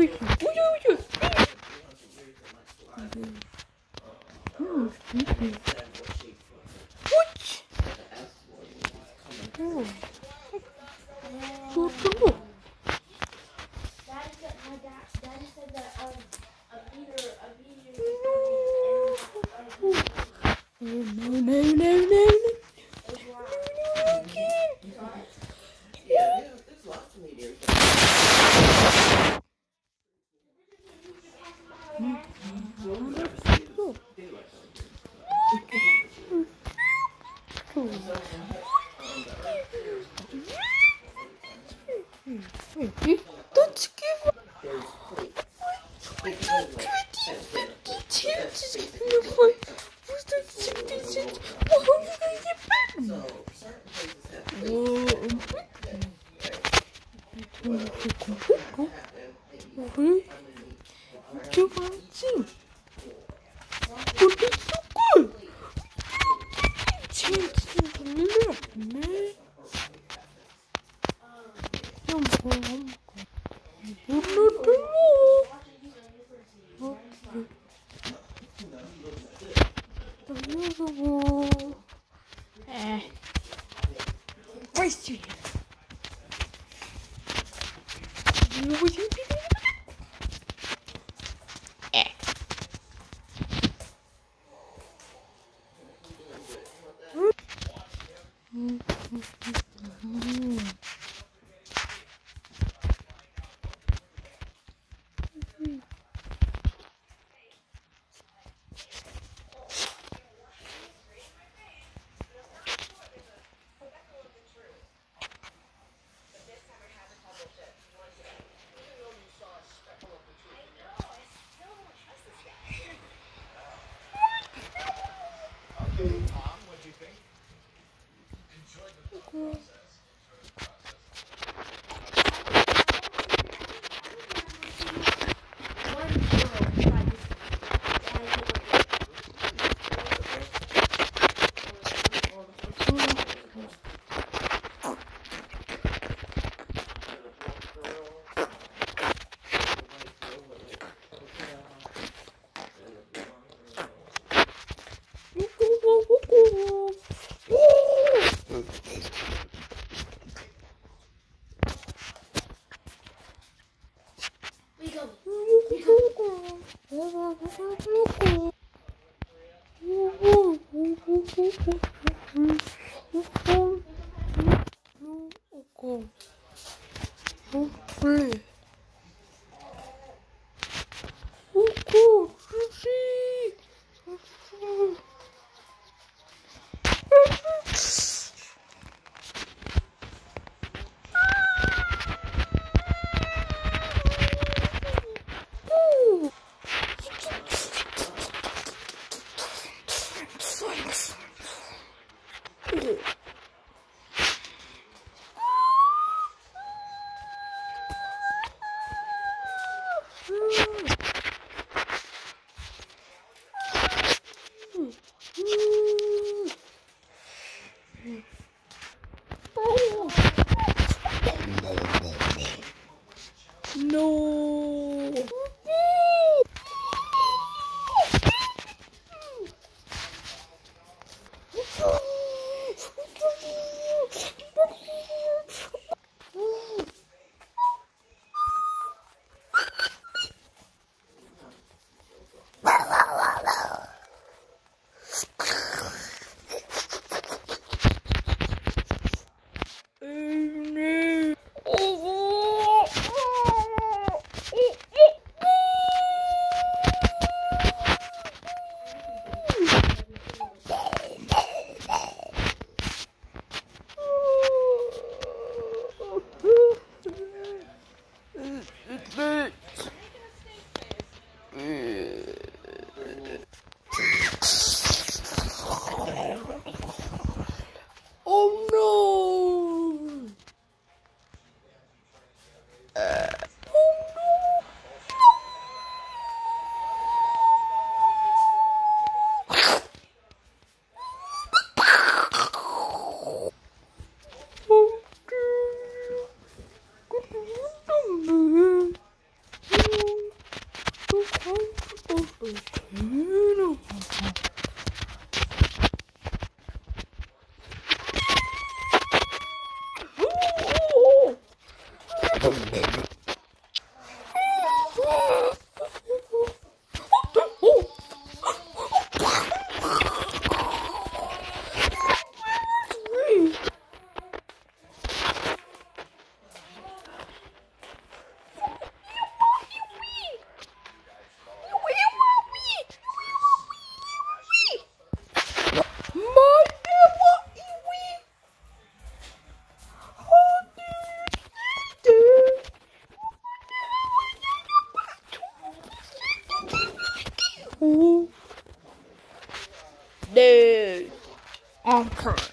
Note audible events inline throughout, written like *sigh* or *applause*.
Ui, ui, ui. Uch. Oh. Tutubo. Daddy said, my dad, Daddy said that um, a beater, a beater. No. No, no, no, no, no. Yeah, there's, there's lots of meteors. Let's give There's We got 20, 50 chances in the fight. What's the 66? Well, how you gonna get back? so certain places have Okay. You want to sing? But it's so good. Chances left, man. Come on. No, no, no. Okay. Unusable. Eh. Waste you. You know what you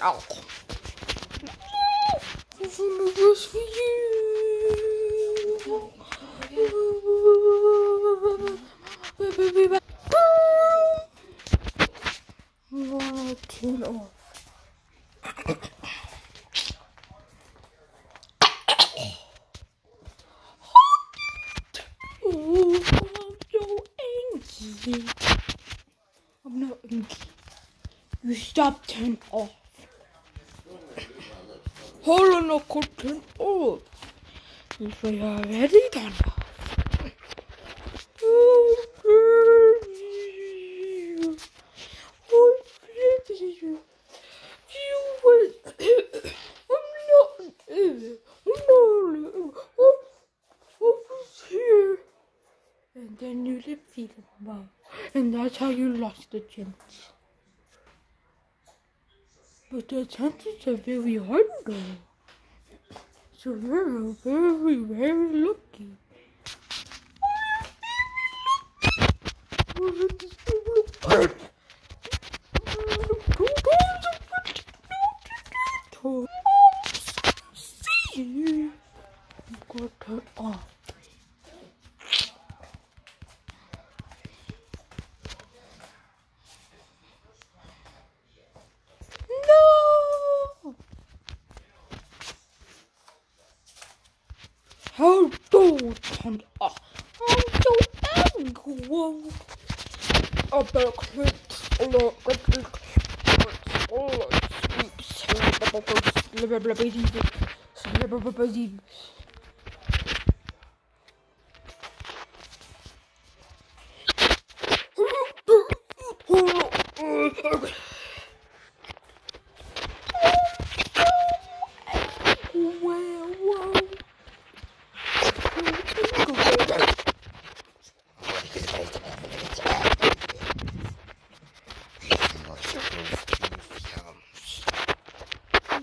off. This is for you. Turn off. I'm angry. I'm not angry. You stop turn off. I'm not. I'm not. I'm, I was here. And then you defeated mom. And that's how you lost the chance. The chances are very hard though. So we're very, lucky. very lucky. See you. Go turn off. No! How do turn off? I'm so angry. I better click all the click all the sleeps. Well, whoa.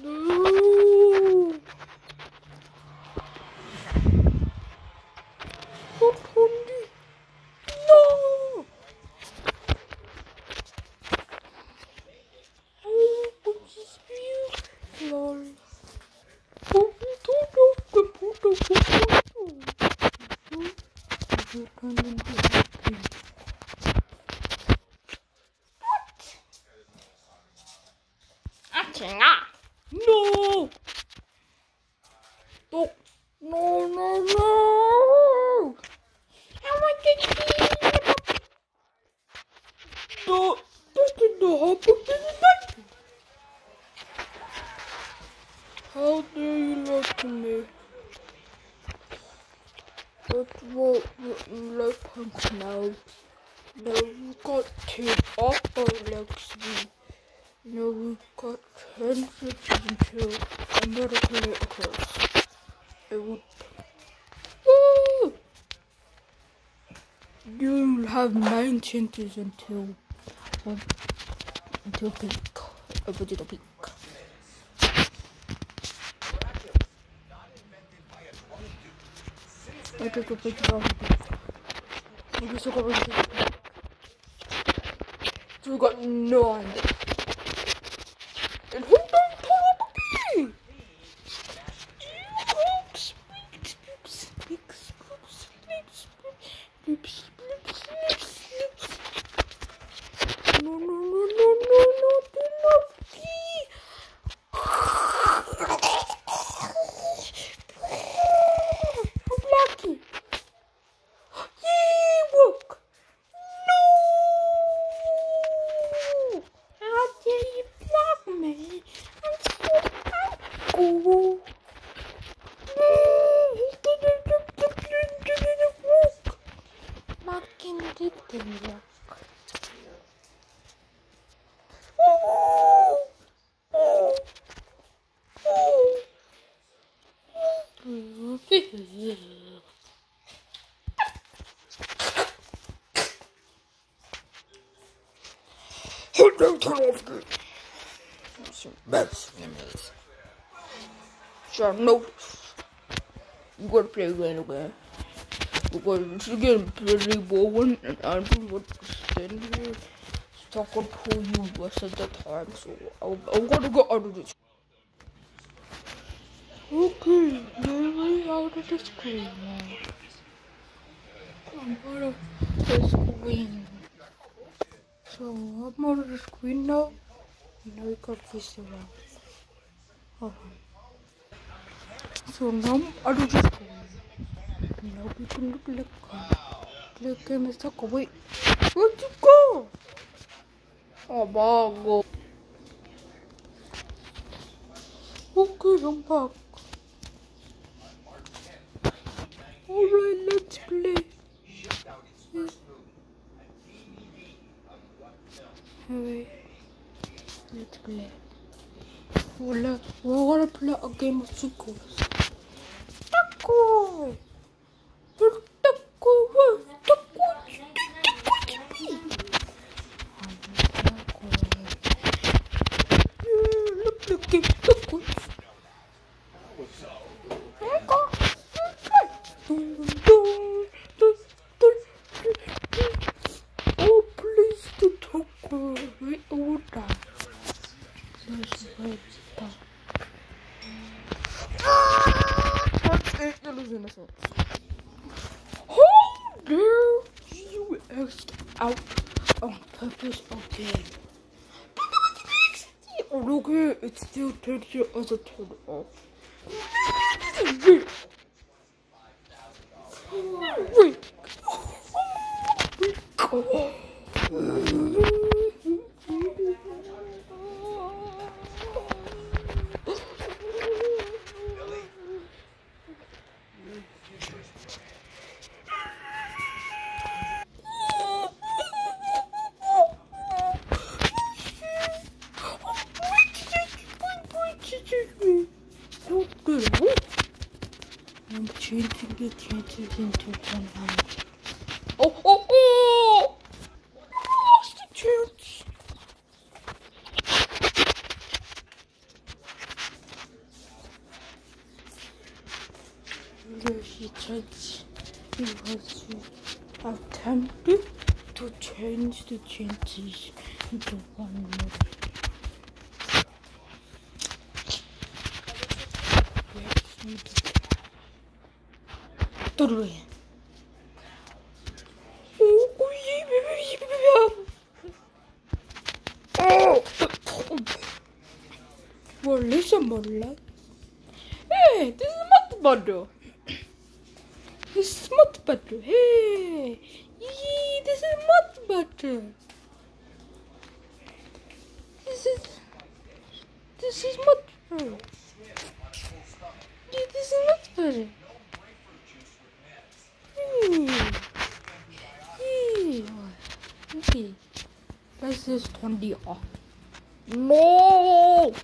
No. What happened? No. Oh, what's this beautiful? No! No! No, no, no! I want to see No, this is the hot book in the night. How do you look me? That's what written left hand now. Now we've got two upper legs. Now we've got ten switches until I'm gonna play it across. Would. Woo! You'll have nine chances until um, until peak. Over to the peak. I took a picture of. I a got nine. And who don't pull up again? No, no, no, no, no, no, do not pee. I'm lucky. Yay, work. No. Hold on, turn off the some best enemies. So notice you gotta play anyway. Because it's getting pretty boring and I don't want to stand here talking to you rest of the time, so I'm, I'm gonna go out of this. Okay, me out of the screen now. I'm out of the screen. So I'm out of the screen now. Now we got this around. Hold on. So now of the screen. Now we can click on. Click on Mr. Wait. Where'd you go? Oh, bago. Okay, I'm back. Alright, let's play. Alright, let's play. We're gonna play a game of sequels. Taco! Taco! Taco! Look, look, look, look, look. Oh, please, the taco right over there. There's right there. That's it, that is How dare you act out on purpose again? Oh, look here, it still takes oh, your other turn off. Wait. Wait. Oh, Wait. I'm changing the chances into 100. Oh, oh, oh! I lost the chance. There's a chance he was attempted to change the chances into 100. Let's see. Dur buraya. Well, listen, Marla. Hey, this is Mud Bundle. this is Mud butter. Hey, this is Mud butter. Let's just turn the off. No!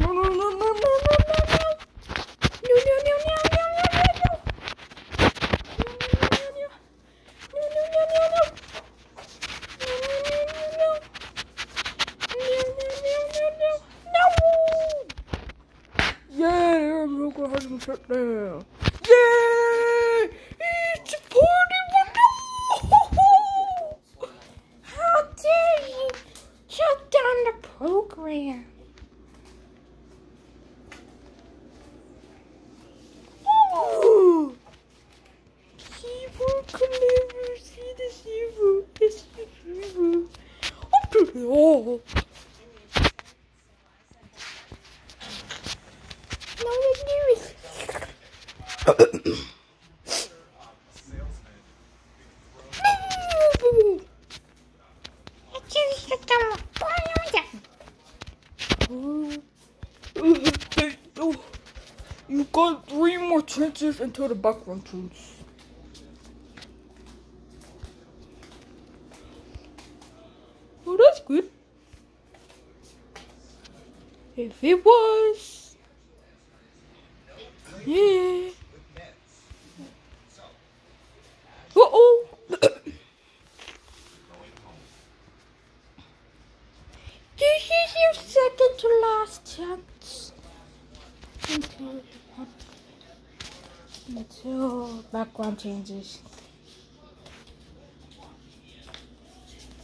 No, no, no, no, no, no, no, no. No, no, no, no, no, no, no, no. No, no, no, no, no, no. No, no, no, no, no. No, no, no, no, no. No! Yay! I'm Roker has been shut down. Yay! It's a party window! How dare you shut down the program? Ooh! Evil can never see this evil. It's evil. Up to the wall. No, it's You got three until the background turns. Oh, that's good. If it was. Yeah. Uh oh. *coughs* This is your second to last chance. Until background changes.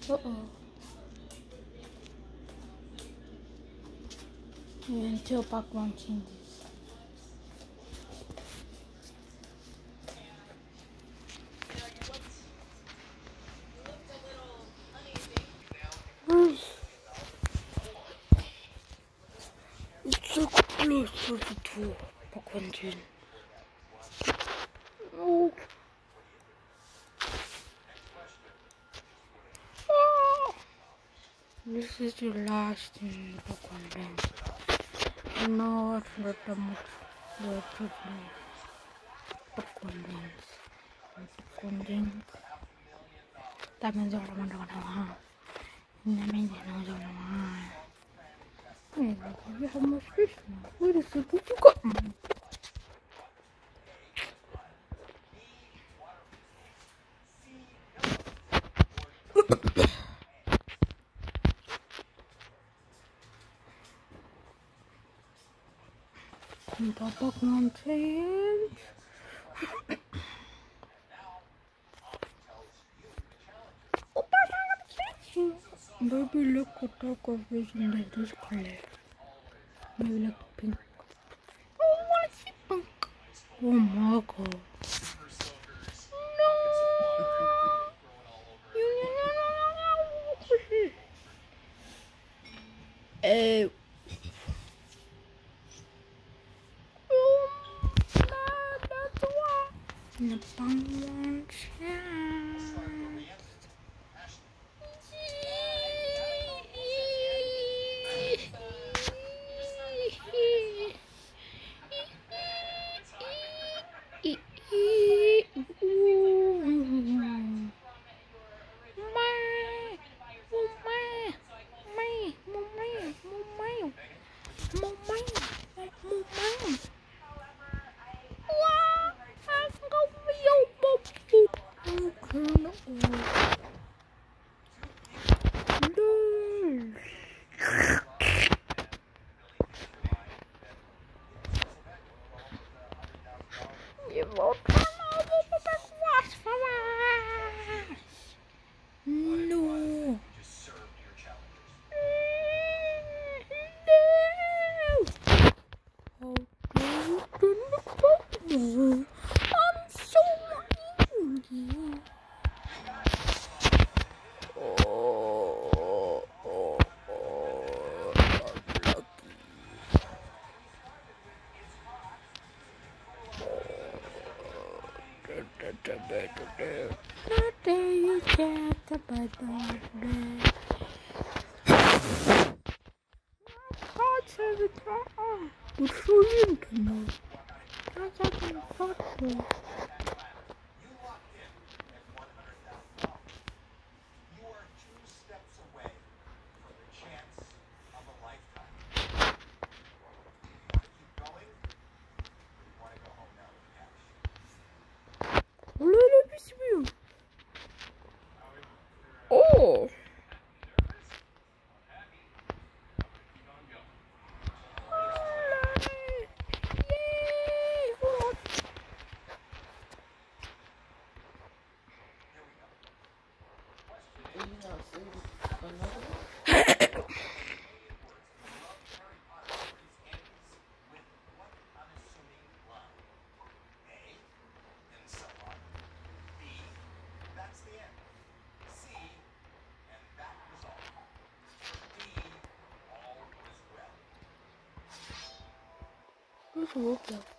Uh oh. Until background changes. It's so close to the door, background change. Oh. Ah. Is last in the dance. No, it's not the the problem. Dance. Background dance. That means all I want to know. That means I know all I want. Wait, you have more fish now. Where is the book you *laughs* got? Papa change. Baby, look what dark vision like this color. Maybe like pink. Oh, I want to see pink. Oh my god. Roblox?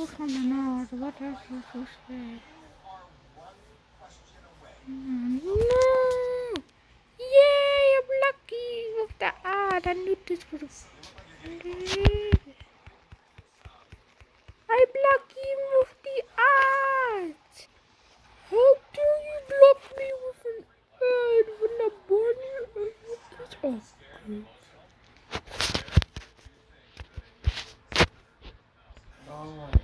I. What was say? No. Yay, I'm lucky with the ad. I knew this would I'm lucky with the ad. How do you block me with an ad when off? Alright. Take it. Oh,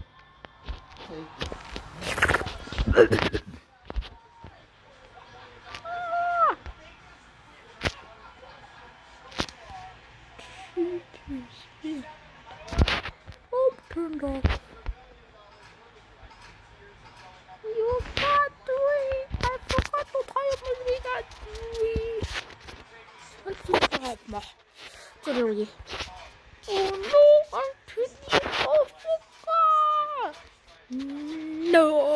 turned off. You got. I forgot to tell you we got three. Oh no, I'm thinking of forgot. No.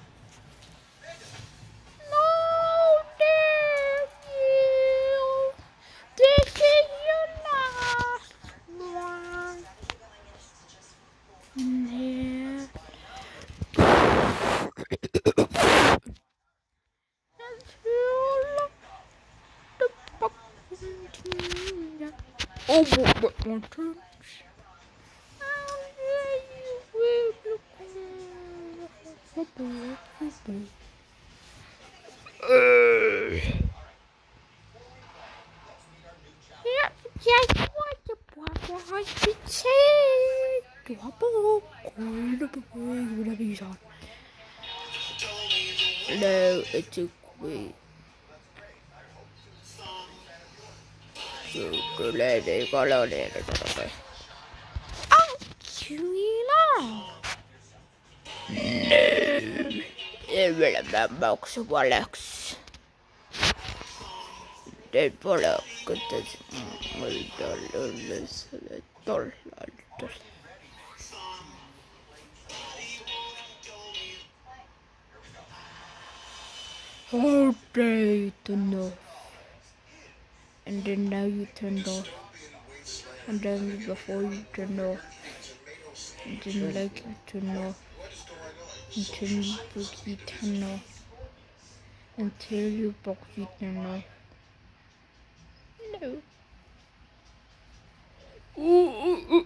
go low, there, there, go low, there. Oh, Kirino! No. It will be box bollocks. The bollock does will doll this doll doll. All day to know and then now you turned off and then before you to know. Didn't like to know. Until you boogie to know. Until you boogie to know. No. Ooh, ooh, ooh.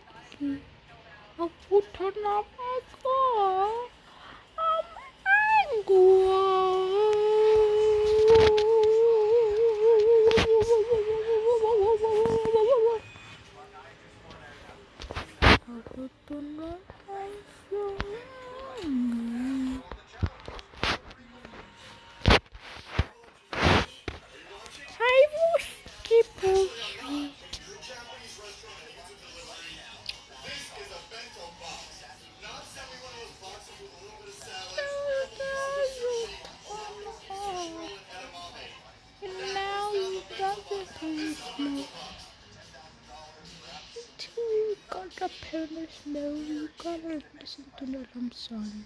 উঠোর নামাজ তোমরা No, you gotta listen to the Ram song.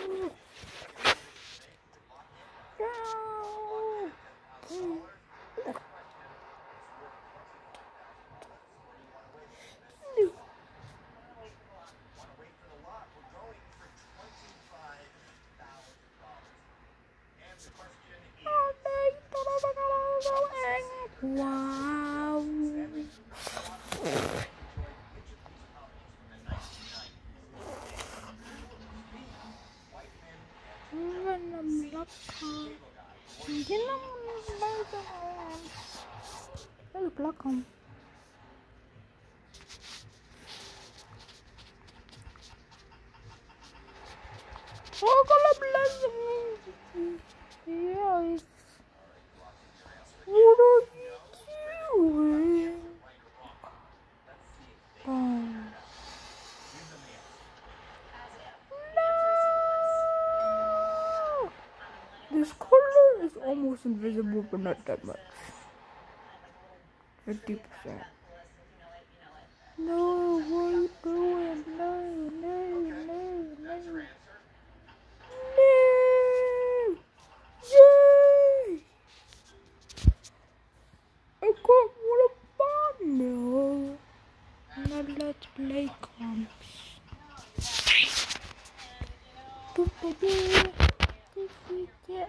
Oh, is almost invisible, but not that much. 50%. No, what are you doing? No, no, no, no. No! I got one of bomb! No. Not let play comps. This we get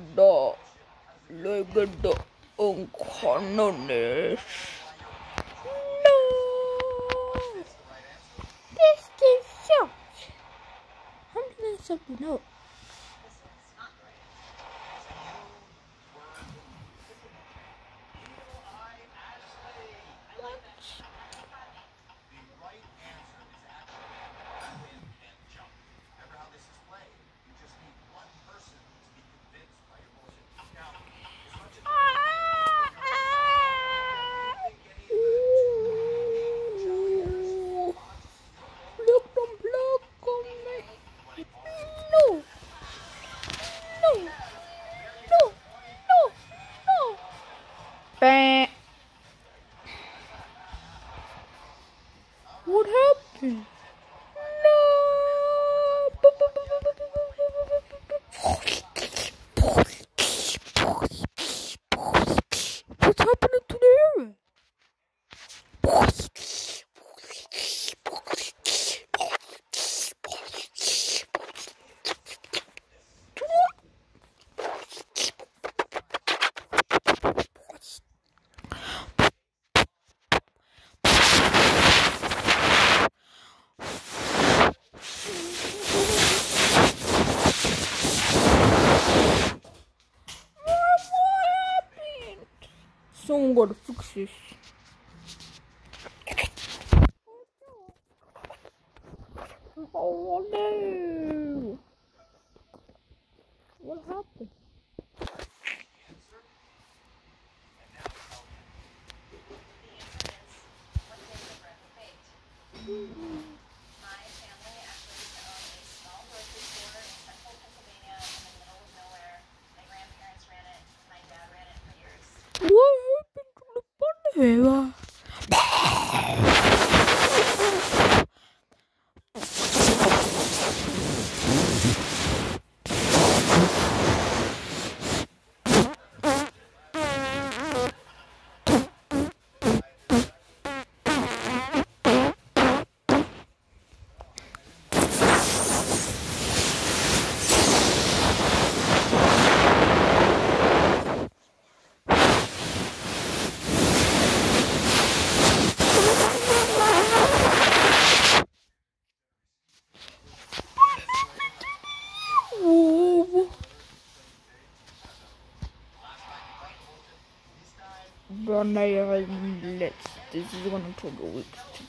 Bro, naja, weil letzte Saison und Tode zu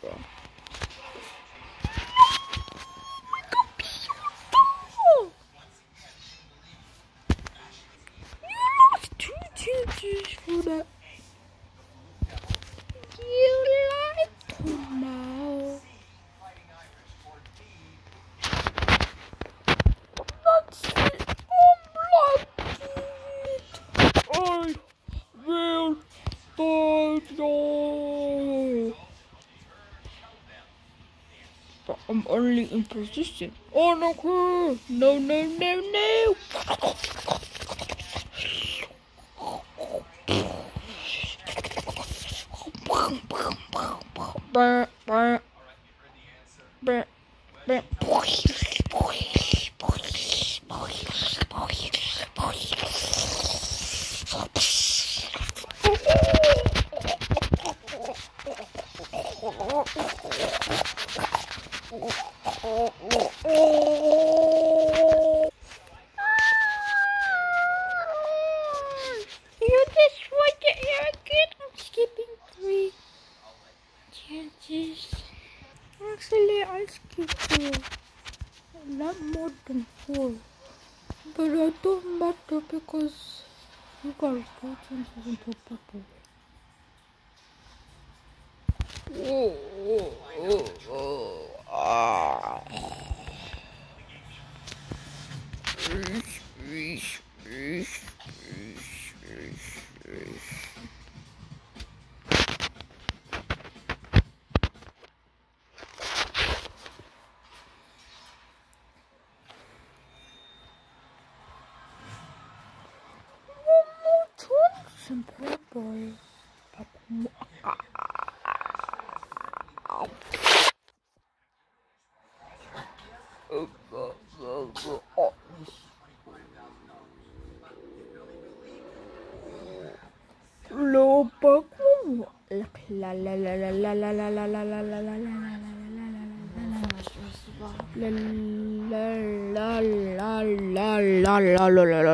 Bro. слушайте, 그걸 보여준 지금 덮어보고. 오, 오, 오, 오. la la la la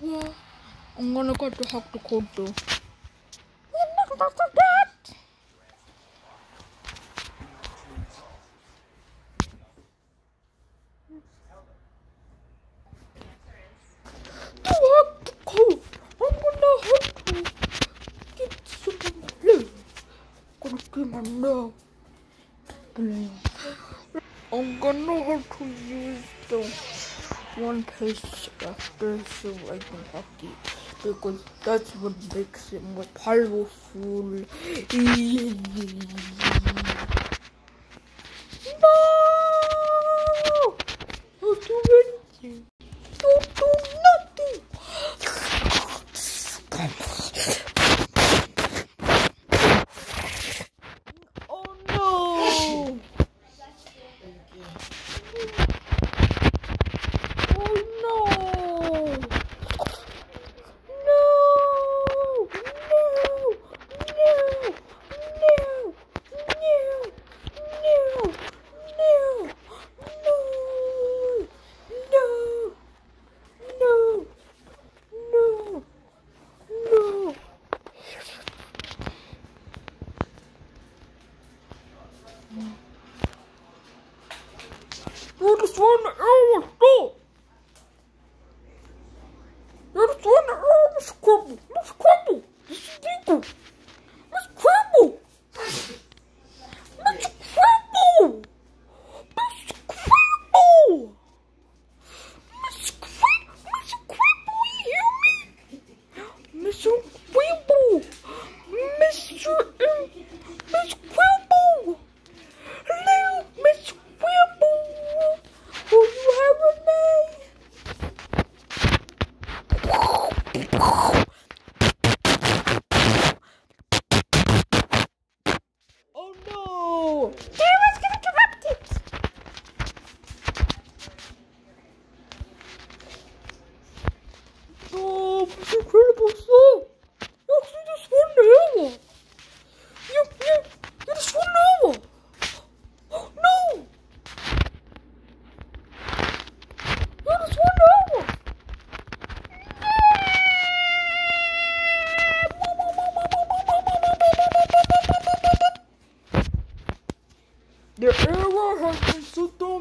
go. I'm gonna go to hug the. because that's what makes it more powerful.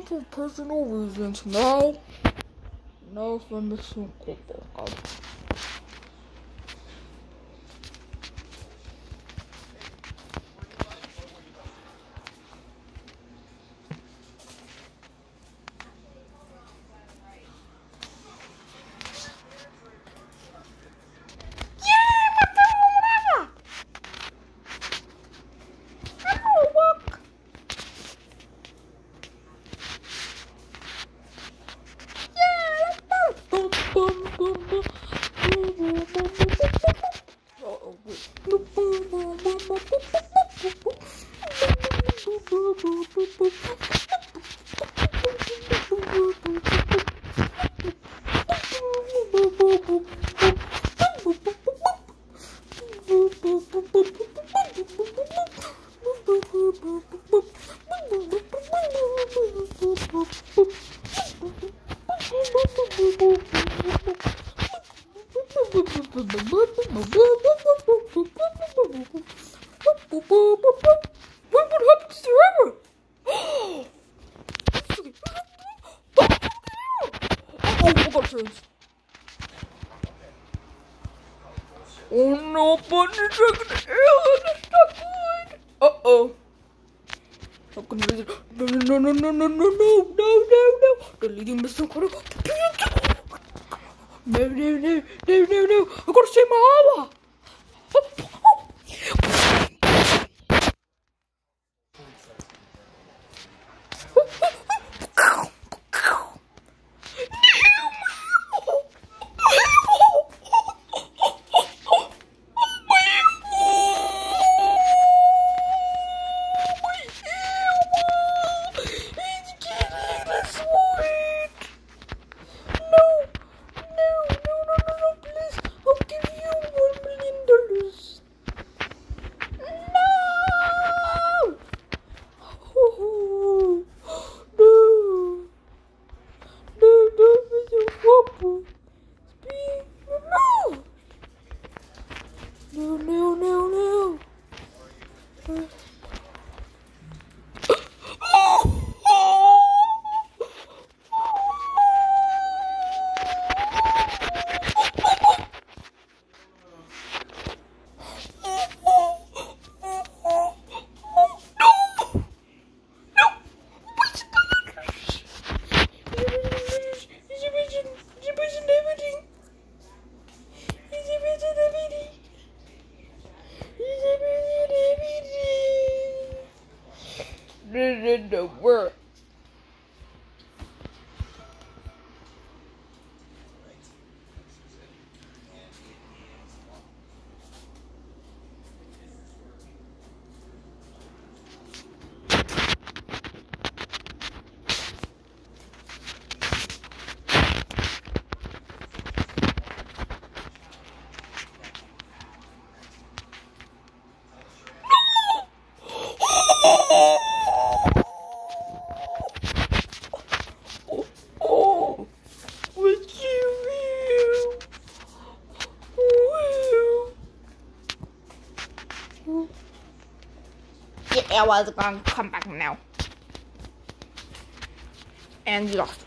for personal reasons, no, no for Mr. Cookbook. No, no, no, no, no, no. I've got to save my armor. Oh, I was gonna come back now. And lost.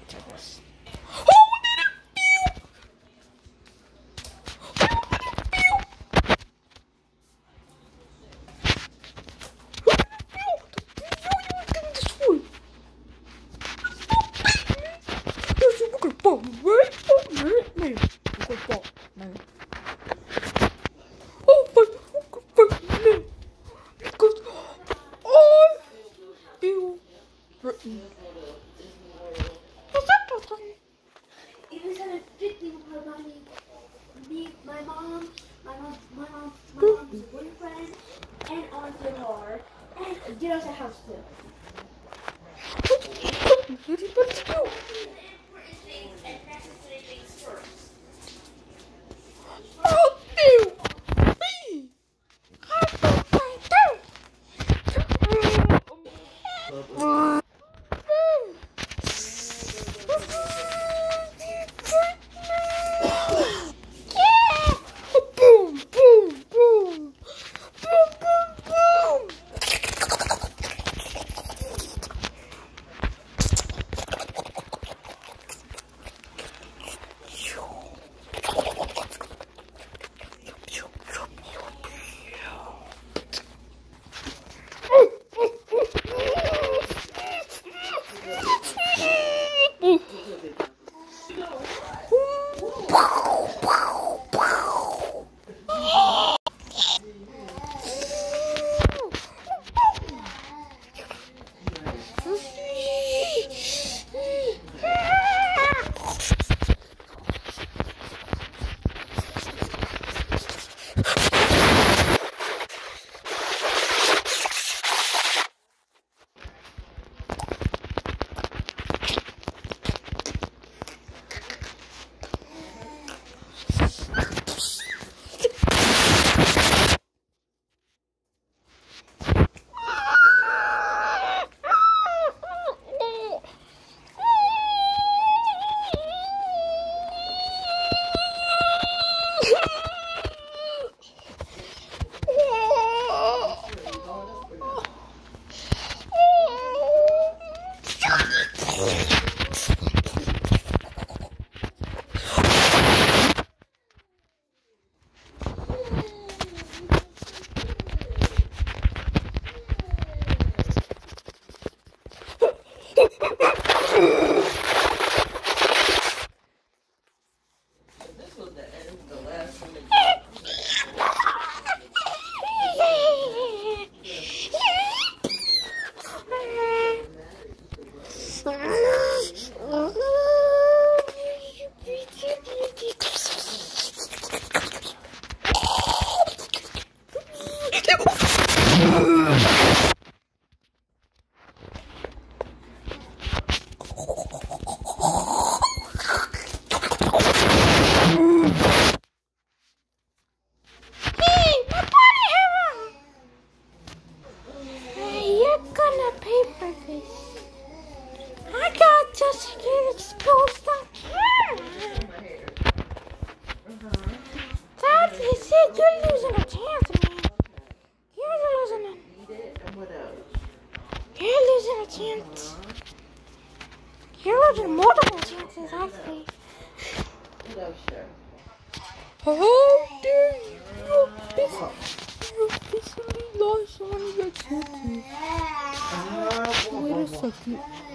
嗯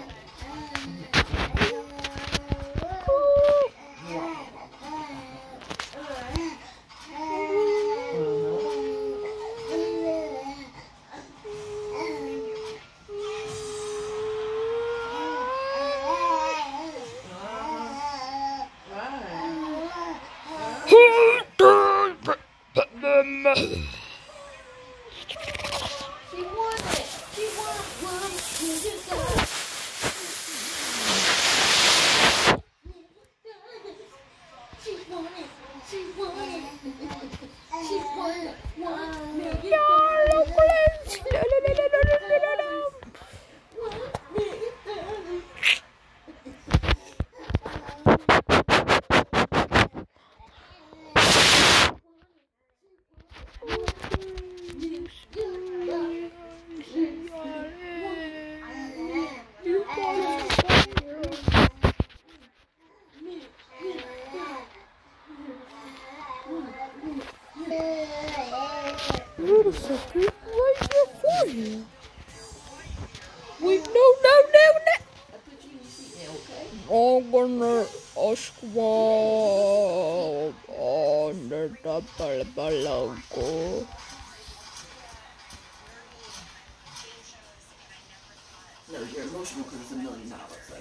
No, your emotional clue is a million dollars. Right?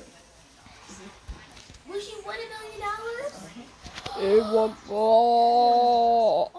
Mm-hmm. Will she win a million dollars? It won't. Oh.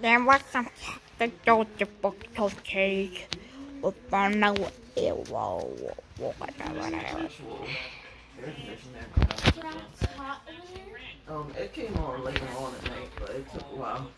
There was some the book told cake with Bono Eero. Um, it came on later on at night, but it took a while.